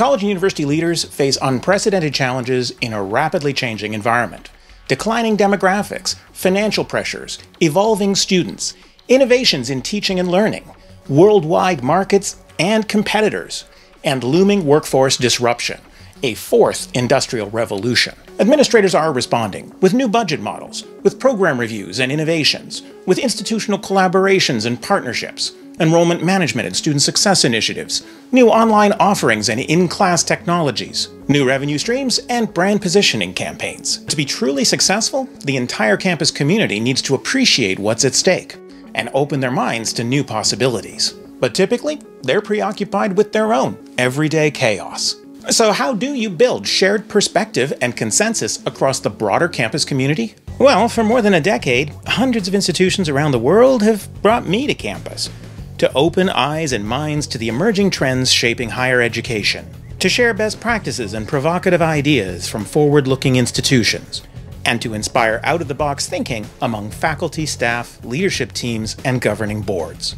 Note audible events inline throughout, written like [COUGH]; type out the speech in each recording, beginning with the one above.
College and university leaders face unprecedented challenges in a rapidly changing environment. Declining demographics, financial pressures, evolving students, innovations in teaching and learning, worldwide markets and competitors, and looming workforce disruption, a fourth industrial revolution. Administrators are responding with new budget models, with program reviews and innovations, with institutional collaborations and partnerships, enrollment management and student success initiatives, new online offerings and in class technologies, new revenue streams, and brand positioning campaigns. To be truly successful, the entire campus community needs to appreciate what's at stake and open their minds to new possibilities. But typically, they're preoccupied with their own everyday chaos. So, how do you build shared perspective and consensus across the broader campus community? Well, for more than a decade, hundreds of institutions around the world have brought me to campus to open eyes and minds to the emerging trends shaping higher education, to share best practices and provocative ideas from forward looking institutions, and to inspire out of the box thinking among faculty, staff, leadership teams, and governing boards.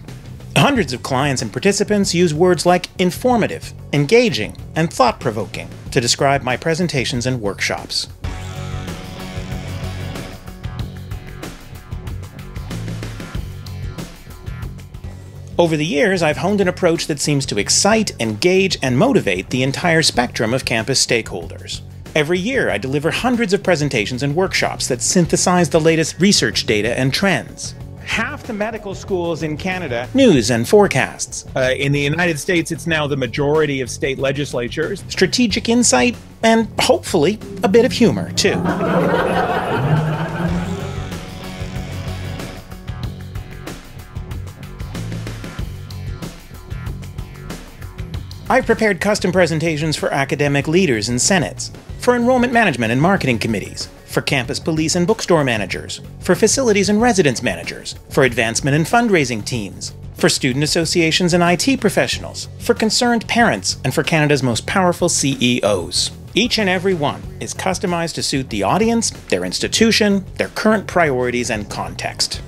Hundreds of clients and participants use words like informative, engaging, and thought provoking to describe my presentations and workshops. Over the years, I've honed an approach that seems to excite, engage, and motivate the entire spectrum of campus stakeholders. Every year, I deliver hundreds of presentations and workshops that synthesize the latest research data and trends half the medical schools in Canada news and forecasts. Uh, in the United States, it's now the majority of state legislatures. Strategic insight, and hopefully a bit of humor, too. [LAUGHS] I've prepared custom presentations for academic leaders and senates, for enrollment management and marketing committees, for campus police and bookstore managers, for facilities and residence managers, for advancement and fundraising teams, for student associations and IT professionals, for concerned parents, and for Canada's most powerful CEOs. Each and every one is customized to suit the audience, their institution, their current priorities, and context.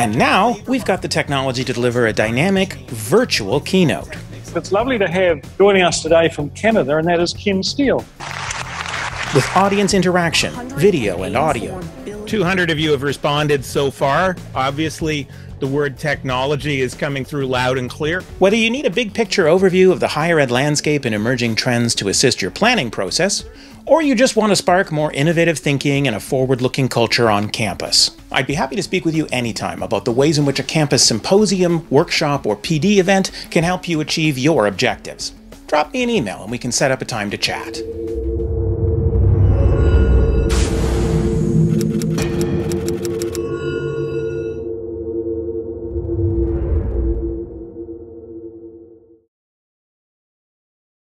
And now, we've got the technology to deliver a dynamic, virtual keynote. It's lovely to have joining us today from Canada, and that is Ken Steele. With audience interaction, video, and audio. 200 of you have responded so far. Obviously, the word technology is coming through loud and clear. Whether you need a big picture overview of the higher ed landscape and emerging trends to assist your planning process, or you just want to spark more innovative thinking and a forward looking culture on campus. I'd be happy to speak with you anytime about the ways in which a campus symposium, workshop, or PD event can help you achieve your objectives. Drop me an email and we can set up a time to chat.